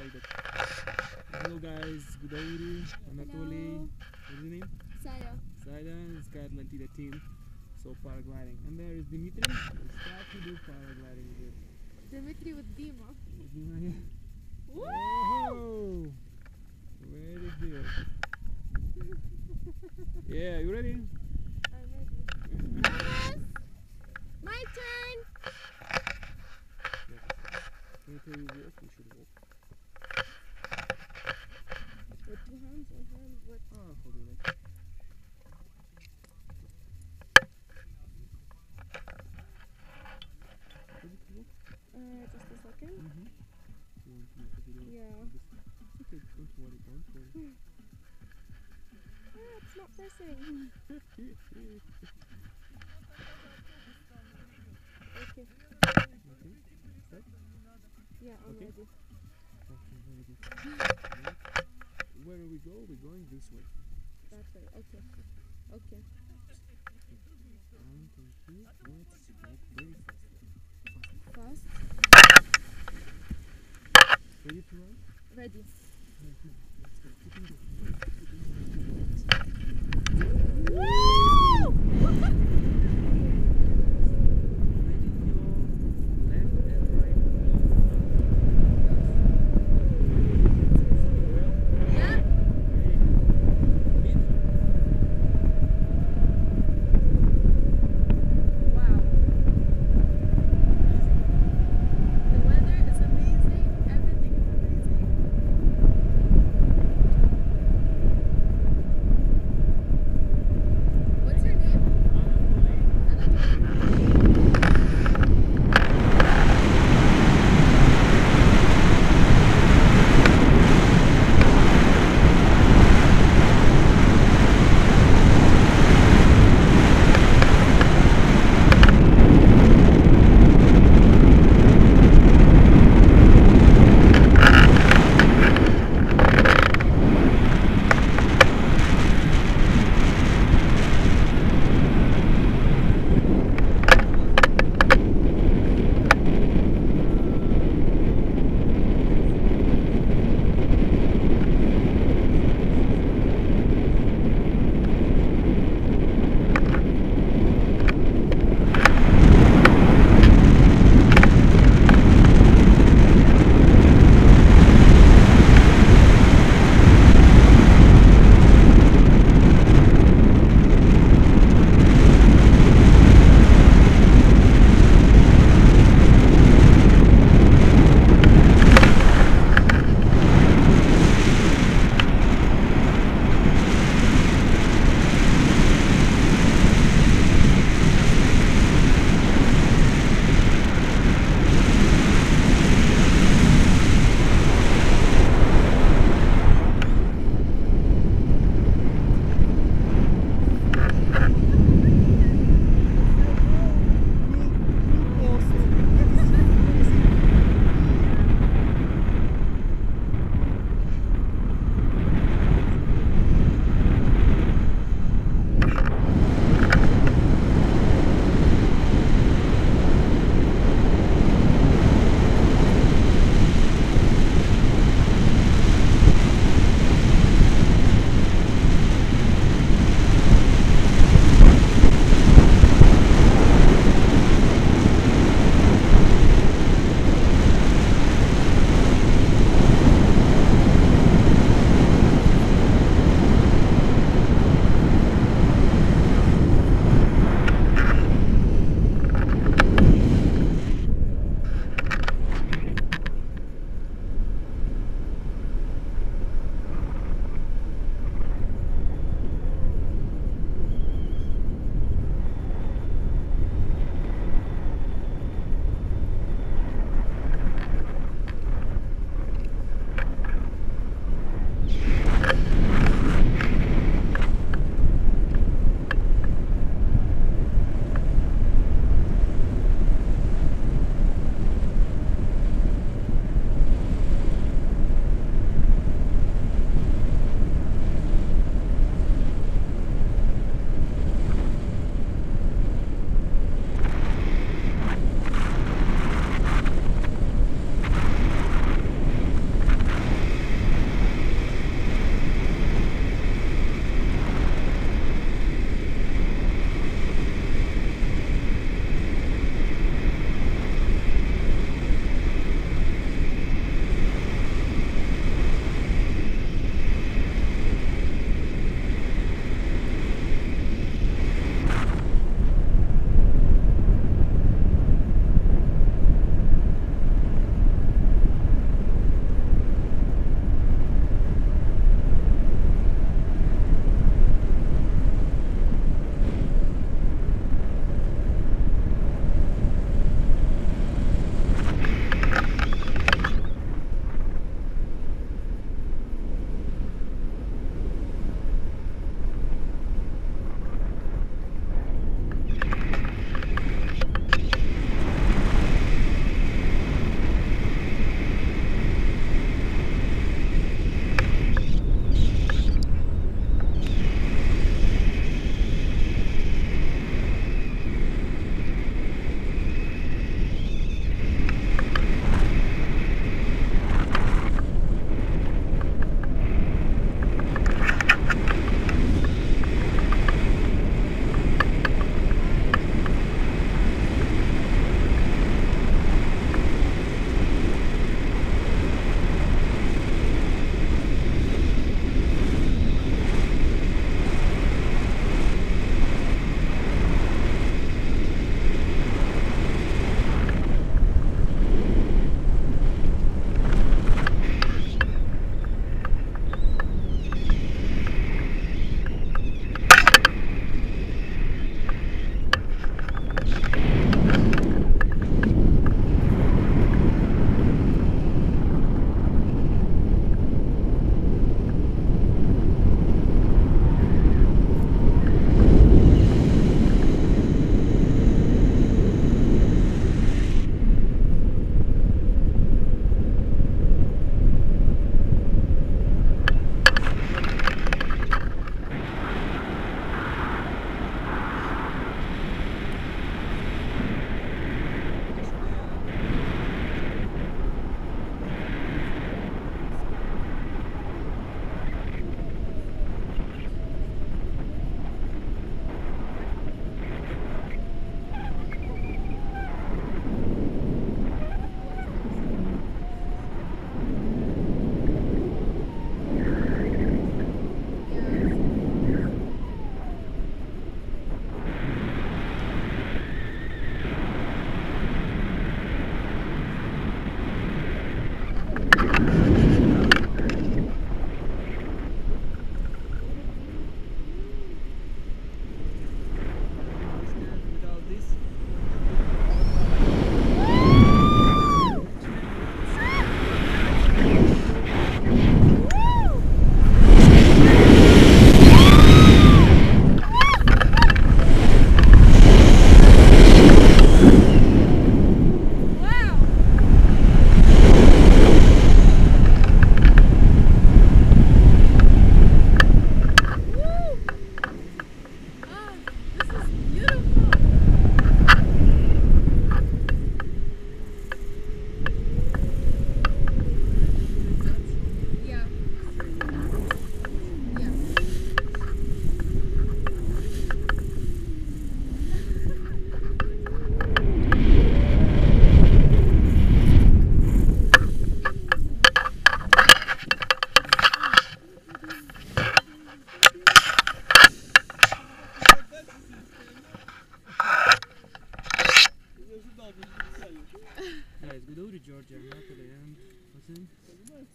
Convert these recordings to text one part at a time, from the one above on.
like that. Hello guys, Gudauri, Anatoly, what's your name? Saya. Saida and SkyAtlantida team. So paragliding. And there is Dimitri. Let's start to do paragliding with Dimitri with Dima. with Dimaya. Woo! Very good. Yeah, you ready? I'm ready. Thomas! My turn! Can you you walk? We should walk. With two hands, one hand, what? Ah, hold it like. Ready to walk? Uh, just a second. You want to make a video? Yeah. It's okay, don't worry, don't worry. Ah, it's not pressing. Okay. Yeah, I'm Okay. ready. Okay, very good. Where we go? We're going this way. That way. Okay. Okay. One, two, three. Let's very fast. Fast. Ready to run? Ready. Let's go.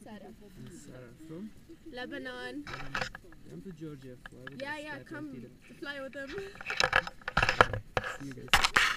Sarah. Sarah from. Lebanon. Come to Georgia. Fly with Yeah, yeah, come fly with them. See you guys.